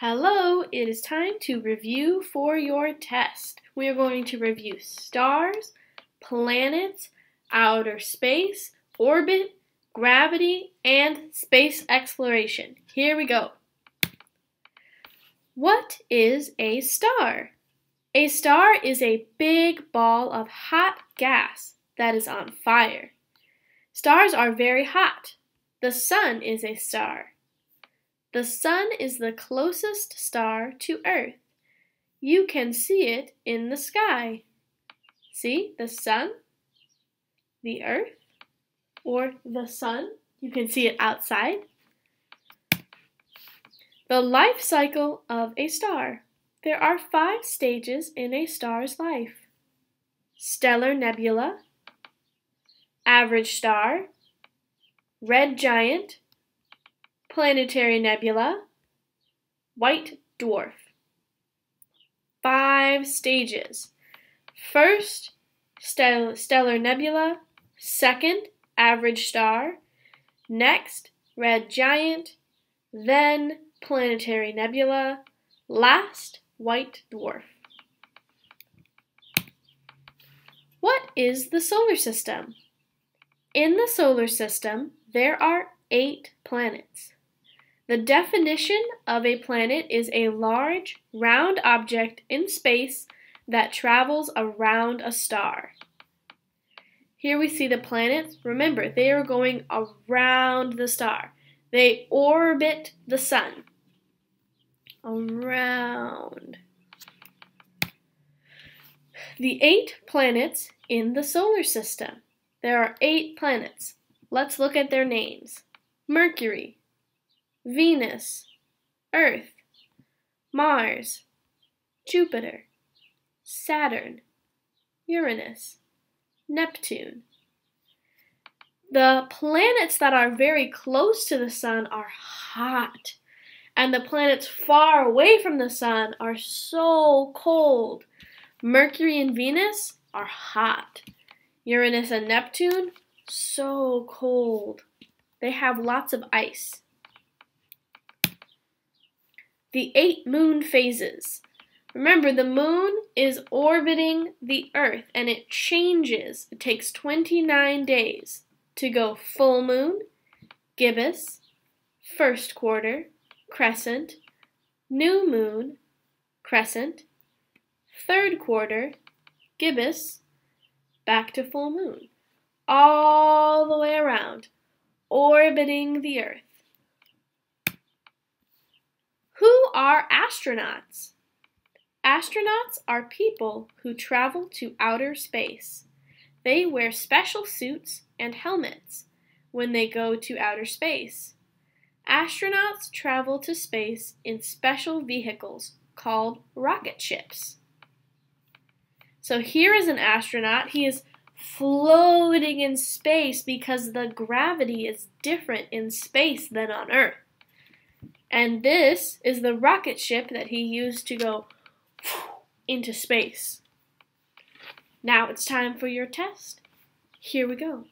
Hello, it is time to review for your test. We are going to review stars, planets, outer space, orbit, gravity, and space exploration. Here we go. What is a star? A star is a big ball of hot gas that is on fire. Stars are very hot. The sun is a star. The sun is the closest star to Earth. You can see it in the sky. See the sun, the Earth, or the sun. You can see it outside. The life cycle of a star. There are five stages in a star's life stellar nebula, average star, red giant, planetary nebula, white dwarf. Five stages. First, stellar nebula. Second, average star. Next, red giant. Then, planetary nebula. Last, white dwarf. What is the solar system? In the solar system, there are eight planets. The definition of a planet is a large, round object in space that travels around a star. Here we see the planets. Remember, they are going around the star. They orbit the sun. Around. The eight planets in the solar system. There are eight planets. Let's look at their names. Mercury, Venus, Earth, Mars, Jupiter, Saturn, Uranus, Neptune. The planets that are very close to the sun are hot, and the planets far away from the sun are so cold. Mercury and Venus are hot. Uranus and Neptune, so cold. They have lots of ice. The eight moon phases. Remember, the moon is orbiting the Earth and it changes. It takes 29 days to go full moon, gibbous, first quarter, crescent, new moon, crescent, third quarter, gibbous, back to full moon, all the way around orbiting the Earth. Who are astronauts? Astronauts are people who travel to outer space. They wear special suits and helmets when they go to outer space. Astronauts travel to space in special vehicles called rocket ships. So here is an astronaut. He is floating in space because the gravity is different in space than on Earth. And this is the rocket ship that he used to go into space. Now it's time for your test. Here we go.